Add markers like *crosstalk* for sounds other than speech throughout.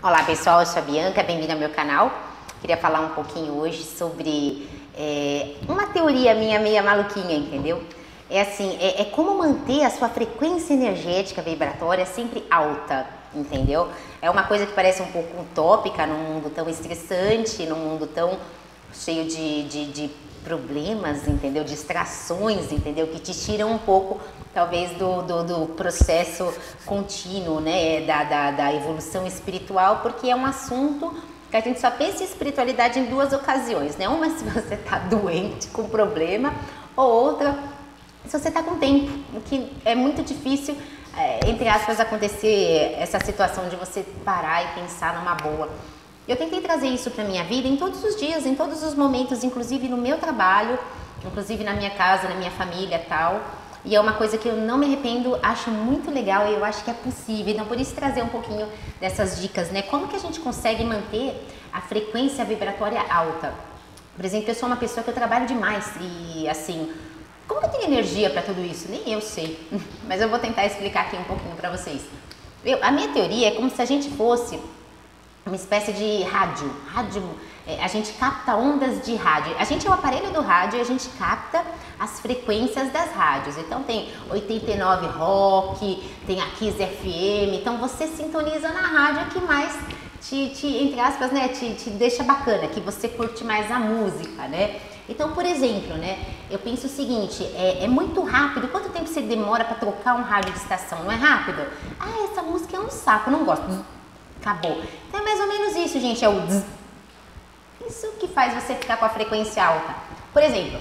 Olá pessoal, eu sou a Bianca, bem-vinda ao meu canal. Queria falar um pouquinho hoje sobre é, uma teoria minha meia maluquinha, entendeu? É assim, é, é como manter a sua frequência energética vibratória sempre alta, entendeu? É uma coisa que parece um pouco utópica num mundo tão estressante, num mundo tão cheio de, de, de problemas, entendeu? Distrações, entendeu? Que te tiram um pouco, talvez, do, do, do processo contínuo, né? Da, da, da, evolução espiritual, porque é um assunto que a gente só pensa em espiritualidade em duas ocasiões, né? Uma *laughs* se você está doente, com problema, ou outra se você está com tempo, o que é muito difícil, é, entre aspas, acontecer essa situação de você parar e pensar numa boa. Eu tentei trazer isso para minha vida em todos os dias, em todos os momentos, inclusive no meu trabalho, inclusive na minha casa, na minha família, tal. E é uma coisa que eu não me arrependo, acho muito legal e eu acho que é possível. Então, por isso trazer um pouquinho dessas dicas, né? Como que a gente consegue manter a frequência vibratória alta? Por exemplo, eu sou uma pessoa que eu trabalho demais e assim, como que eu tenho energia para tudo isso? Nem eu sei, *laughs* mas eu vou tentar explicar aqui um pouquinho para vocês. Eu, a minha teoria é como se a gente fosse uma espécie de rádio. Rádio, é, a gente capta ondas de rádio. A gente é o aparelho do rádio e a gente capta as frequências das rádios. Então tem 89 rock, tem a Kiss FM. Então você sintoniza na rádio que mais te, te entre aspas, né, te, te deixa bacana, que você curte mais a música, né? Então, por exemplo, né, eu penso o seguinte, é, é muito rápido. Quanto tempo você demora para trocar um rádio de estação? Não é rápido? Ah, essa música é um saco, não gosto acabou. Então é mais ou menos isso, gente, é o dzz. Isso que faz você ficar com a frequência alta. Por exemplo,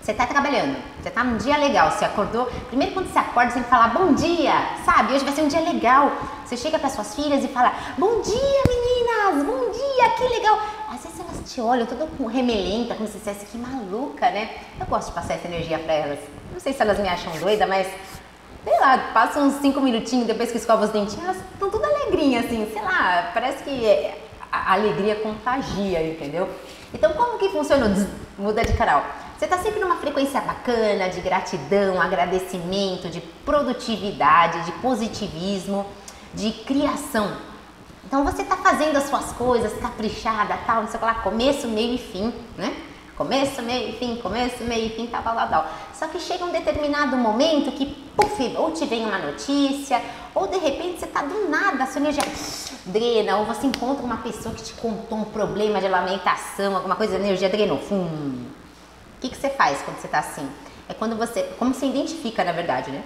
você está trabalhando, você está num dia legal, você acordou. Primeiro, quando você acorda, você tem que falar bom dia, sabe? Hoje vai ser um dia legal. Você chega para suas filhas e fala bom dia, meninas, bom dia, que legal. Às vezes elas te olham toda remelenta, como se dissesse que maluca, né? Eu gosto de passar essa energia para elas. Não sei se elas me acham doida, mas sei lá, passa uns 5 minutinhos depois que escova os dentinhos, elas estão tudo alegrinhas, assim, sei lá, parece que a alegria contagia, entendeu? Então, como que funciona o muda de canal? Você está sempre numa frequência bacana, de gratidão, agradecimento, de produtividade, de positivismo, de criação. Então, você está fazendo as suas coisas, caprichada, tal, não sei lá, começo, meio e fim, né? Começo, meio e fim, começo, meio e fim, tal, tal, tal. Só que chega um determinado momento que, puf, ou te vem uma notícia, ou de repente você tá do nada, a sua energia drena, ou você encontra uma pessoa que te contou um problema de lamentação, alguma coisa, a energia drenou. Fum. O que, que você faz quando você tá assim? É quando você, como você identifica, na verdade, né?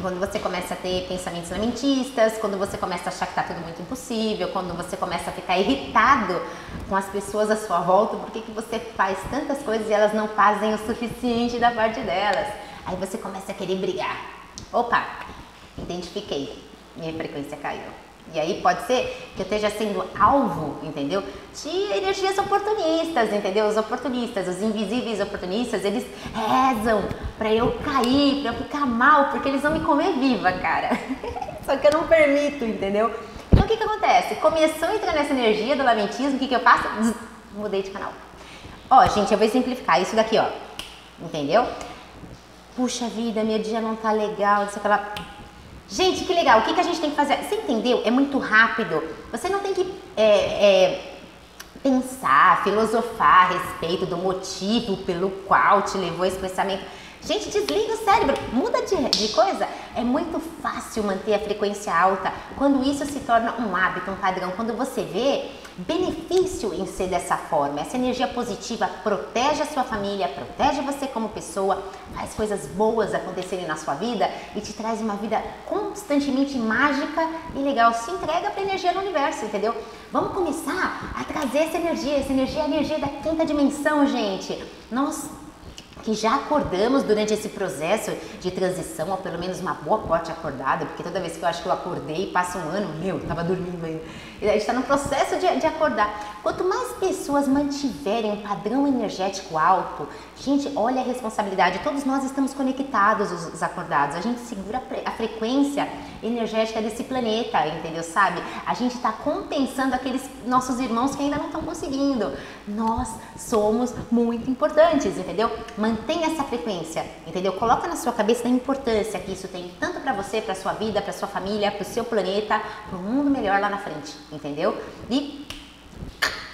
Quando você começa a ter pensamentos lamentistas, quando você começa a achar que está tudo muito impossível, quando você começa a ficar irritado com as pessoas à sua volta, por que, que você faz tantas coisas e elas não fazem o suficiente da parte delas? Aí você começa a querer brigar. Opa, identifiquei, minha frequência caiu. E aí pode ser que eu esteja sendo alvo, entendeu? De energias oportunistas, entendeu? Os oportunistas, os invisíveis oportunistas, eles rezam para eu cair, para eu ficar mal, porque eles vão me comer viva, cara. *laughs* Só que eu não permito, entendeu? Então o que que acontece? Começou a entrar nessa energia do lamentismo, o que que eu faço? Zzz, mudei de canal. Ó, gente, eu vou exemplificar isso daqui, ó. Entendeu? Puxa vida, meu dia não tá legal, isso aquela Gente, que legal. O que, que a gente tem que fazer? Você entendeu? É muito rápido. Você não tem que é, é, pensar, filosofar a respeito do motivo pelo qual te levou esse pensamento. Gente, desliga o cérebro, muda de, de, coisa. É muito fácil manter a frequência alta quando isso se torna um hábito, um padrão. Quando você vê benefício em ser dessa forma. Essa energia positiva protege a sua família, protege você como pessoa, faz coisas boas acontecerem na sua vida e te traz uma vida constantemente mágica e legal. Se entrega para a energia do universo, entendeu? Vamos começar a trazer essa energia. Essa energia é a energia da quinta dimensão, gente. Nós que já acordamos durante esse processo de transição, ou pelo menos uma boa parte acordada, porque toda vez que eu acho que eu acordei, passa um ano, meu, eu tava dormindo ainda. A gente está no processo de, de acordar. Quanto mais pessoas mantiverem um padrão energético alto, gente, olha a responsabilidade. Todos nós estamos conectados, os, os acordados. A gente segura a frequência energética desse planeta, entendeu? Sabe? A gente está compensando aqueles nossos irmãos que ainda não estão conseguindo. Nós somos muito importantes, entendeu? Mantenha essa frequência, entendeu? Coloca na sua cabeça a importância que isso tem tanto para você, para sua vida, para sua família, para o seu planeta, para um mundo melhor lá na frente, entendeu? E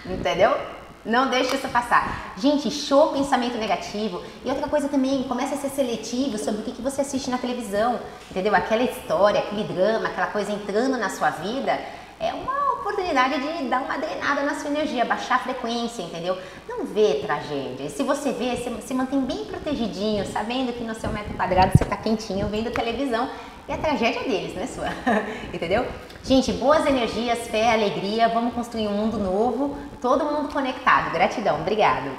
entendeu? Não deixe isso passar. Gente, show pensamento negativo. E outra coisa também, comece a ser seletivo sobre o que, que você assiste na televisão. Entendeu? Aquela história, aquele drama, aquela coisa entrando na sua vida, é uma oportunidade de dar uma drenada na sua energia, baixar a frequência, entendeu? Não vê tragédia. E se você vê, se mantém bem protegidinho, sabendo que no seu metro quadrado você está quentinho vendo televisão. E a tragédia é deles, não é sua. *laughs* entendeu? Gente, boas energias, fé, alegria. Vamos construir um mundo novo, todo mundo conectado. Gratidão. Obrigado.